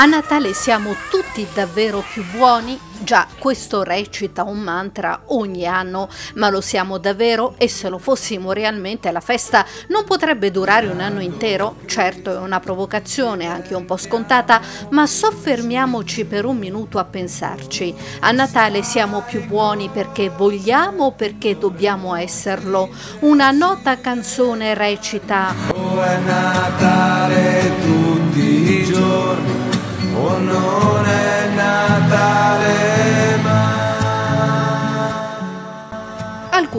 A Natale siamo tutti davvero più buoni? Già, questo recita un mantra ogni anno, ma lo siamo davvero e se lo fossimo realmente la festa non potrebbe durare un anno intero? Certo è una provocazione anche un po' scontata, ma soffermiamoci per un minuto a pensarci. A Natale siamo più buoni perché vogliamo o perché dobbiamo esserlo? Una nota canzone recita è Natale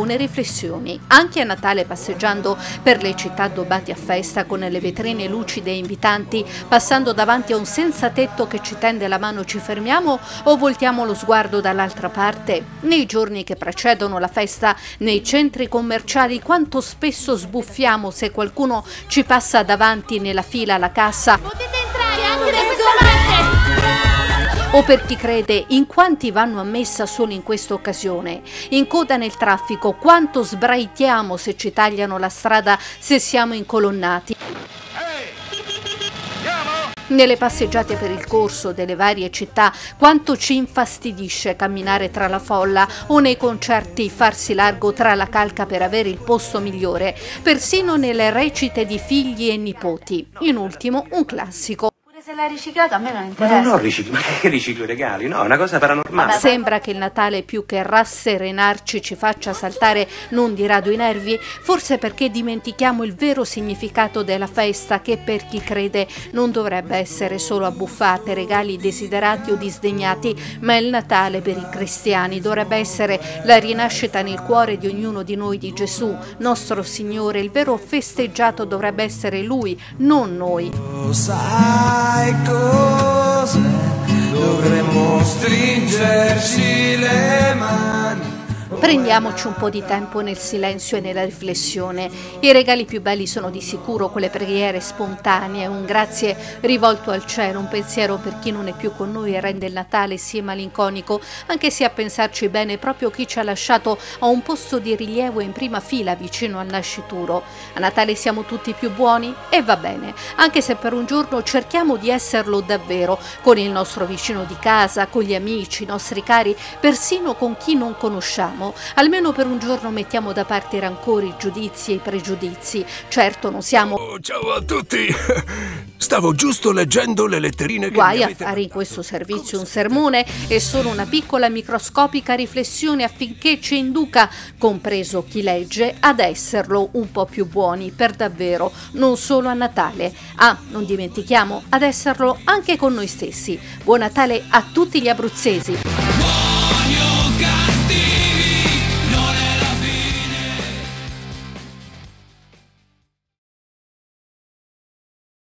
alcune riflessioni. Anche a Natale passeggiando per le città addobbate a festa con le vetrine lucide e invitanti, passando davanti a un senza tetto che ci tende la mano ci fermiamo o voltiamo lo sguardo dall'altra parte? Nei giorni che precedono la festa, nei centri commerciali, quanto spesso sbuffiamo se qualcuno ci passa davanti nella fila alla cassa o per chi crede in quanti vanno a messa solo in questa occasione. In coda nel traffico, quanto sbraitiamo se ci tagliano la strada se siamo incolonnati. Nelle passeggiate per il corso delle varie città, quanto ci infastidisce camminare tra la folla o nei concerti farsi largo tra la calca per avere il posto migliore, persino nelle recite di figli e nipoti. In ultimo, un classico. Se l'hai riciclato a me non Ma interessa. non ho riciclo, ma che riciclo i regali? No, è una cosa paranormale. Sembra che il Natale più che rasserenarci ci faccia saltare non di rado i nervi, forse perché dimentichiamo il vero significato della festa che per chi crede non dovrebbe essere solo abbuffate, regali desiderati o disdegnati, ma il Natale per i cristiani dovrebbe essere la rinascita nel cuore di ognuno di noi di Gesù, nostro Signore, il vero festeggiato dovrebbe essere Lui, non noi. Sai cos'è? Dovremmo stringerci le mani. Prendiamoci un po' di tempo nel silenzio e nella riflessione. I regali più belli sono di sicuro quelle preghiere spontanee, un grazie rivolto al cielo, un pensiero per chi non è più con noi e rende il Natale sì malinconico, anche se a pensarci bene proprio chi ci ha lasciato a un posto di rilievo in prima fila vicino al nascituro. A Natale siamo tutti più buoni e va bene, anche se per un giorno cerchiamo di esserlo davvero, con il nostro vicino di casa, con gli amici, i nostri cari, persino con chi non conosciamo. Almeno per un giorno mettiamo da parte i rancori, i giudizi e i pregiudizi. Certo non siamo Oh, ciao a tutti! Stavo giusto leggendo le letterine che guai mi a fare in questo servizio un sermone e solo una piccola microscopica riflessione affinché ci induca, compreso chi legge, ad esserlo un po' più buoni per davvero, non solo a Natale. Ah, non dimentichiamo ad esserlo anche con noi stessi. Buon Natale a tutti gli abruzzesi!